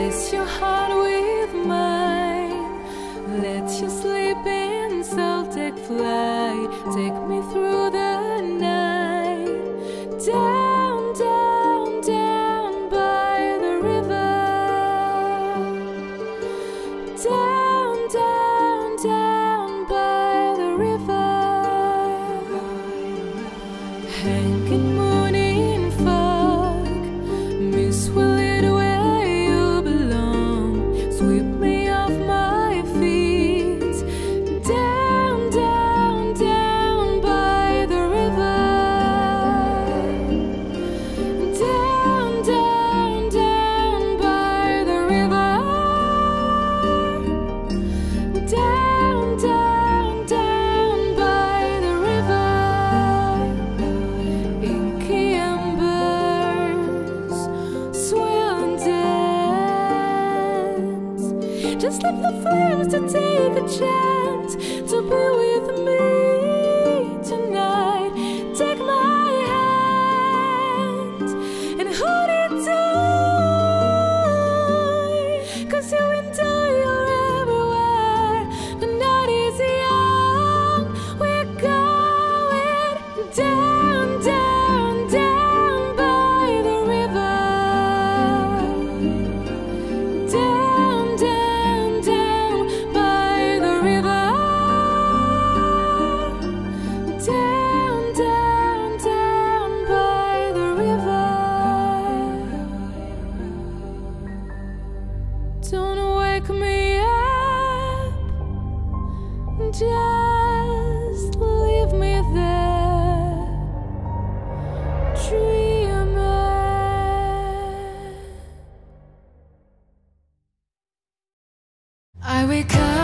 Place your heart with mine. Let your sleeping soul take flight. Take me through the night. Down, down, down by the river. Down, down, down by the river. Hanging moon. Just leave the flames to take a chance to be with me Wake me up. Just leave me there. Dreaming. I wake up.